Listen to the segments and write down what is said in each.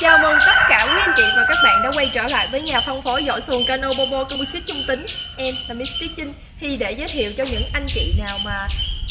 Chào mừng tất cả quý anh chị và các bạn đã quay trở lại với nhà phân phối giỏ xuồng cano Bobo Composite trung tính. Em là Miss Kitchen Thì để giới thiệu cho những anh chị nào mà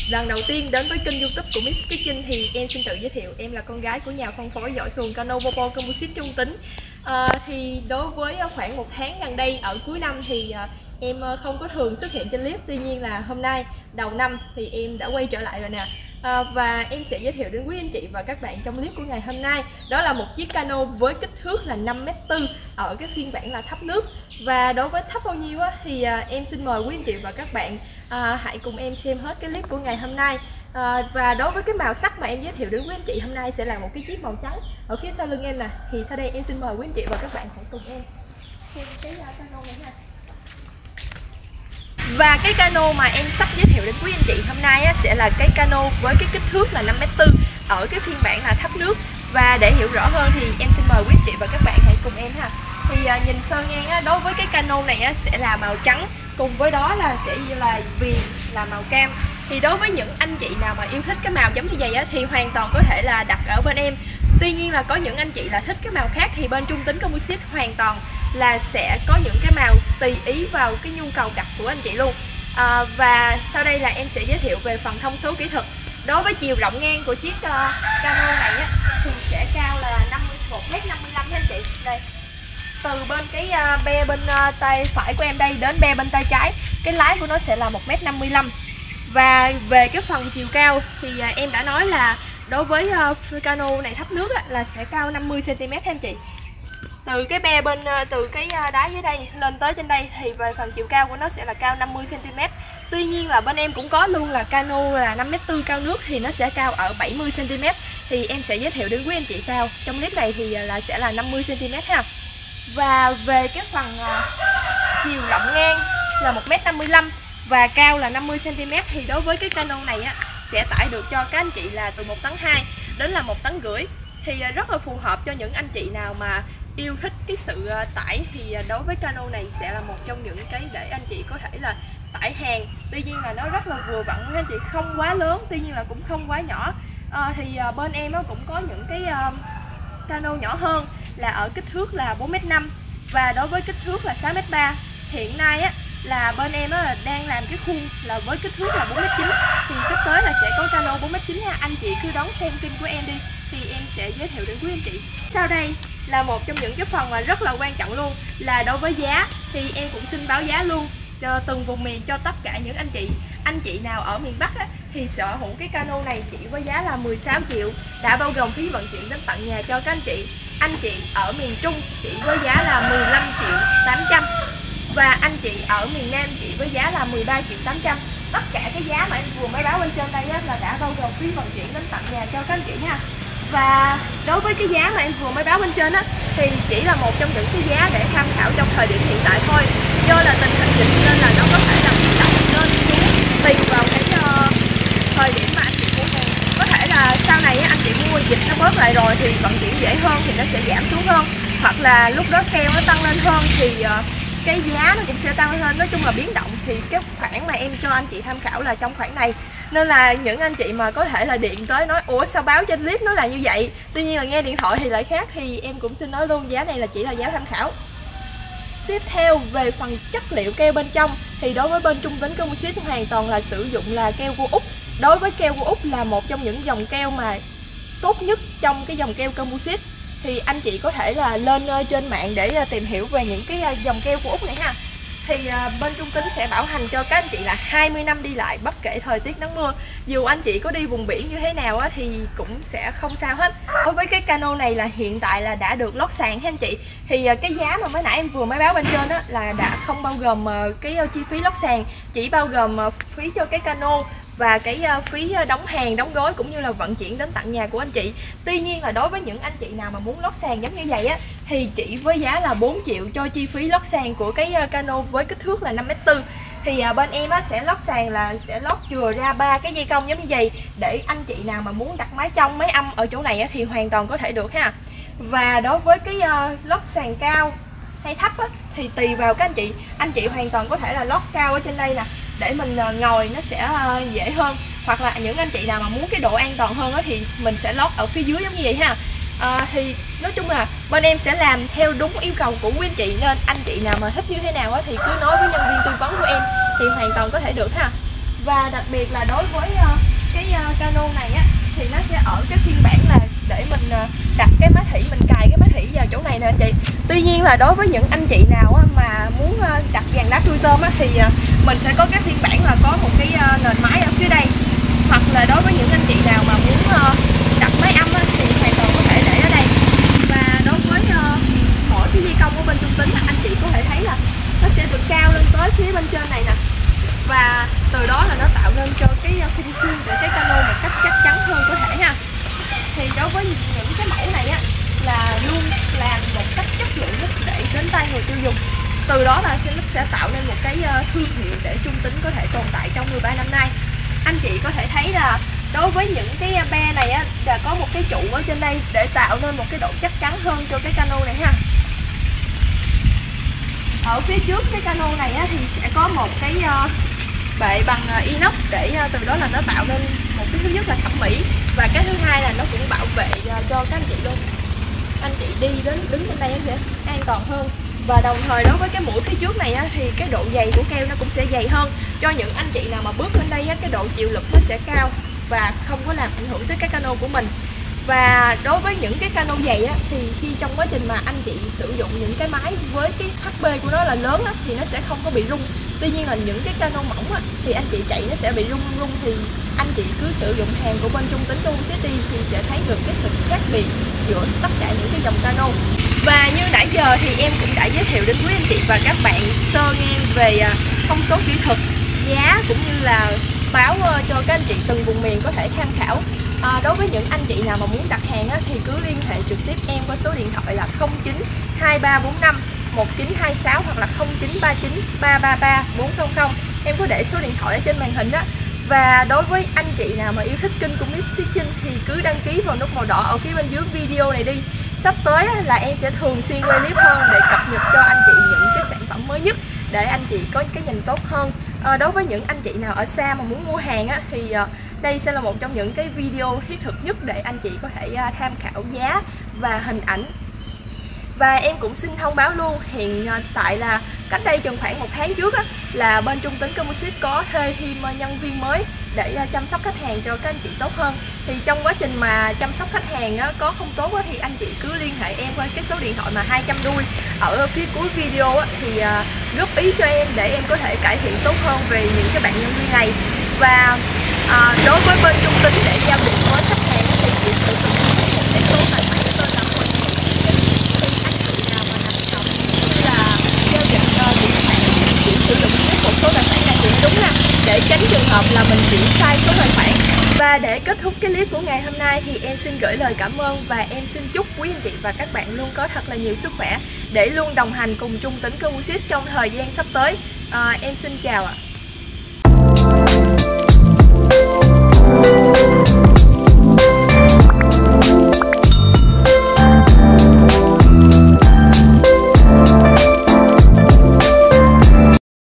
lần đầu tiên đến với kênh youtube của Miss Kitchen Thì em xin tự giới thiệu em là con gái của nhà phân phối giỏ xuồng cano Bobo Composite trung tính. À, Thì đối với khoảng một tháng gần đây ở cuối năm thì ờ, em ờ, không có thường xuất hiện trên clip. Tuy nhiên là hôm nay đầu năm thì em đã quay trở lại rồi nè. À, và em sẽ giới thiệu đến quý anh chị và các bạn trong clip của ngày hôm nay. Đó là một chiếc cano với kích thước là 5m4 ở cái phiên bản là thấp nước. Và đối với thấp bao nhiêu á, thì à, em xin mời quý anh chị và các bạn à, hãy cùng em xem hết cái clip của ngày hôm nay. À, và đối với cái màu sắc mà em giới thiệu đến quý anh chị hôm nay sẽ là một cái chiếc màu trắng. Ở phía sau lưng em nè thì sau đây em xin mời quý anh chị và các bạn hãy cùng em xem cái cano này nha và cái cano mà em sắp giới thiệu đến quý anh chị hôm nay á, sẽ là cái cano với cái kích thước là 5m4 ở cái phiên bản là thấp nước. Và để hiểu rõ hơn thì em xin mời quý anh chị và các bạn hãy cùng em ha. Thì à, nhìn sơ ngang á, đối với cái cano này á, sẽ là màu trắng cùng với đó là sẽ là viền là màu cam. Thì đối với những anh chị nào mà yêu thích cái màu giống như vậy á, thì hoàn toàn có thể là đặt ở bên em. Tuy nhiên là có những anh chị là thích cái màu khác thì bên trung tính composite hoàn toàn là sẽ có những cái màu tùy ý vào cái nhu cầu đặt của anh chị luôn. À, và sau đây là em sẽ giới thiệu về phần thông số kỹ thuật. Đối với chiều rộng ngang của chiếc uh, cano này á, thì sẽ cao là 51 m 55 anh chị. Đây. Từ bên cái uh, be bên uh, tay phải của em đây đến be bên tay trái cái lái của nó sẽ là 1 m 55 và về cái phần chiều cao thì uh, em đã nói là đối với uh, cano này thấp nước á, là sẽ cao 50 cm anh chị từ cái be bên ờ, từ cái ờ, đá đáy dưới đây lên tới trên đây thì về phần chiều cao của nó sẽ là cao 50 cm. Tuy nhiên là bên em cũng có luôn là cano là 5m4 cao nước thì nó sẽ cao ở 70 cm. Thì em sẽ giới thiệu đến quý anh chị sau. Trong clip này thì ờ, là sẽ là 50 cm ha. Và về cái phần chiều rộng ngang là 1m55 và cao là 50 cm thì đối với cái cano này á, sẽ tải được cho các anh chị là từ 1 tấn 2 đến là 1 tấn rưỡi thì rất là phù hợp cho những anh chị nào mà yêu thích cái sự ờ, tải thì ờ, đối với cano này sẽ là một trong những cái để anh chị có thể là tải hàng. Tuy nhiên là nó rất là vừa vặn anh chị không quá lớn tuy nhiên là cũng không quá nhỏ. À, thì bên em nó cũng có những cái cano nhỏ hơn là ở kích thước là 4m5 và đối với kích thước là 6m3 hiện nay á là bên em á đang làm cái khuôn là với kích thước là 4m9 thì sắp tới là sẽ có cano 4m9 nha. Anh chị cứ đón xem kênh của em đi thì em sẽ giới thiệu đến quý anh chị. Sau đây là một trong những cái phần mà rất là quan trọng luôn là đối với giá thì em cũng xin báo giá luôn cho từng vùng miền cho tất cả những anh chị. Anh chị nào ở miền Bắc á, thì sở hữu cái cano này chỉ với giá là 16 triệu đã bao gồm phí vận chuyển đến tận nhà cho các anh chị. Anh chị ở miền Trung chỉ với giá là 15 triệu 800 và anh chị ở miền Nam chỉ với giá là 13 triệu 800 tất cả cái giá mà em vừa mới báo bên trên đây á, là đã bao gồm phí vận chuyển đến tận nhà cho các anh chị nha. Và đối với cái giá mà em vừa mới báo bên trên á thì chỉ là một trong những cái giá để tham khảo trong thời điểm hiện tại thôi. Do là tình hình dịch nên là nó có thể là biến động lên xuống tùy vào cái uh, thời điểm mà anh chị mua hàng. Có thể là sau này anh chị mua dịch nó bớt lại rồi thì vận chuyển dễ hơn thì nó sẽ giảm xuống hơn. Hoặc là lúc đó keo nó tăng lên hơn thì uh, cái giá nó cũng sẽ tăng lên. Nói chung là biến động thì cái khoản mà em cho anh chị tham khảo là trong khoản này. Nên là những anh chị mà có thể là điện tới nói, ủa, sao báo trên clip nó là như vậy? Tuy nhiên là nghe điện thoại thì lại khác thì em cũng xin nói luôn, giá này là chỉ là giá tham khảo. Tiếp theo, về phần chất liệu keo bên trong, thì đối với bên trung tính composite hoàn toàn là sử dụng là keo của úc. Đối với keo của úc là một trong những dòng keo mà tốt nhất trong cái dòng keo composite thì anh chị có thể là lên ờ, trên mạng để ờ, tìm hiểu về những cái ờ, dòng keo của úc này ha. Thì bên trung kính sẽ bảo hành cho các anh chị là 20 năm đi lại bất kể thời tiết nắng mưa. Dù anh chị có đi vùng biển như thế nào á, thì cũng sẽ không sao hết. Đối với cái cano này là hiện tại là đã được lót sàn ha anh chị. Thì cái giá mà mới nãy em vừa mới báo bên trên á, là đã không bao gồm cái chi phí lót sàn chỉ bao gồm phí cho cái cano và cái ờ, phí ờ, đóng hàng đóng gói cũng như là vận chuyển đến tận nhà của anh chị. Tuy nhiên là đối với những anh chị nào mà muốn lót sàn giống như vậy á thì chỉ với giá là 4 triệu cho chi phí lót sàn của cái ờ, cano với kích thước là 5m4 thì bên em á sẽ lót sàn là sẽ lót chừa ra ba cái dây cong giống như vậy để anh chị nào mà muốn đặt máy trong máy âm ở chỗ này á, thì hoàn toàn có thể được ha. Và đối với cái uh, lót sàn cao hay thấp á, thì tùy vào các anh chị. Anh chị hoàn toàn có thể là lót cao ở trên đây nè để mình ờ, ngồi nó sẽ ờ, dễ hơn. Hoặc là những anh chị nào mà muốn cái độ an toàn hơn thì mình sẽ lót ở phía dưới giống như vậy ha. À, thì nói chung là bên em sẽ làm theo đúng yêu cầu của quý anh chị nên anh chị nào mà thích như thế nào đó, thì cứ nói với nhân viên tư vấn của em thì hoàn toàn có thể được ha. Và đặc biệt là đối với cái cano này á thì nó sẽ ở cái phiên bản là để mình ờ, đặt cái máy thủy, mình cài cái máy thủy vào chỗ này nè. Anh chị, tuy nhiên là đối với những anh chị nào mà muốn ờ, đặt vàng đá tươi tôm thì ờ, mình sẽ có cái phiên bản là có một cái nền máy ở phía đây. Hoặc là đối với những anh chị nào mà muốn đặt máy âm thì hoàn toàn có thể để ở đây. Và đối với mỗi cái di công của bên trung tính là anh chị có thể thấy là nó sẽ được cao lên tới phía bên trên này nè. Và từ đó là nó tạo nên cho cái khung xương của cái cano mình cách chắc chắn hơn có thể ha thì đối với những cái mẫu này á là luôn làm một cách chất lượng nhất để đến tay người tiêu dùng. Từ đó là sẽ sẽ tạo nên một cái ờ, thương hiệu để trung tính có thể tồn tại trong 13 năm nay. Anh chị có thể thấy là đối với những cái be này á là có một cái trụ ở trên đây để tạo nên một cái độ chắc chắn hơn cho cái cano này ha. Ở phía trước cái cano này á, thì sẽ có một cái uh, bệ bằng ờ, inox để ờ, từ đó là nó tạo nên một cái thứ nhất là thẩm mỹ. Và cái thứ hai là nó cũng bảo vệ ờ, cho các anh chị luôn. Anh chị đi đến đứng bên đây em sẽ an toàn hơn. Và đồng thời đối với cái mũi phía trước này á, thì cái độ dày của keo nó cũng sẽ dày hơn. Cho những anh chị nào mà bước lên đây á, cái độ chịu lực nó sẽ cao và không có làm ảnh hưởng tới cái cano của mình. Và đối với những cái cano dày á, thì khi trong quá trình mà anh chị sử dụng những cái máy với cái HP của nó là lớn á, thì nó sẽ không có bị rung tuy nhiên là những cái cano mỏng á, thì anh chị chạy nó sẽ bị rung rung. Thì anh chị cứ sử dụng hàng của bên trung tính Trung City thì sẽ thấy được cái sự khác biệt giữa tất cả những cái dòng cano. Và như nãy giờ thì em cũng đã giới thiệu đến quý anh chị và các bạn sơ nghe về à, thông số kỹ thuật giá cũng như là báo ờ, cho các anh chị từng vùng miền có thể tham khảo. À, đối với những anh chị nào mà muốn đặt hàng á, thì cứ liên hệ trực tiếp em qua số điện thoại là 09 2345 1926 hoặc là 0939 333 400 em có để số điện thoại ở trên màn hình đó và đối với anh chị nào mà yêu thích kênh của Miss Kitchen thì cứ đăng ký vào nút màu đỏ ở phía bên dưới video này đi. Sắp tới là em sẽ thường xuyên quay clip hơn để cập nhật cho anh chị những cái sản phẩm mới nhất để anh chị có cái nhìn tốt hơn. À, đối với những anh chị nào ở xa mà muốn mua hàng á, thì à, đây sẽ là một trong những cái video thiết thực nhất để anh chị có thể à, tham khảo giá và hình ảnh và em cũng xin thông báo luôn hiện ờ, tại là cách đây chừng khoảng một tháng trước á, là bên trung tính composite có thuê thêm ờ, nhân viên mới để ờ, chăm sóc khách hàng cho các anh chị tốt hơn. Thì trong quá trình mà chăm sóc khách hàng á, có không tốt á, thì anh chị cứ liên hệ em qua cái số điện thoại mà 200 đuôi ở phía cuối video á, thì góp ý cho em để em có thể cải thiện tốt hơn về những cái bạn nhân viên này. Và à, đối với bên trung tính để giao dịch với khách hàng thì chị sử dụng một cái số tài khoản tên là mình thì anh chị nào mà nằm cộng như là giao dịch uh, điện thoại chị sử dụng một số tài khoản này thì đúng ha để tránh trường hợp là mình chuyển sai số tài khoản. Và để kết thúc cái clip của ngày hôm nay thì em xin gửi lời cảm ơn và em xin chúc quý anh chị và các bạn luôn có thật là nhiều sức khỏe để luôn đồng hành cùng trung tính Composite trong thời gian sắp tới. À, em xin chào ạ.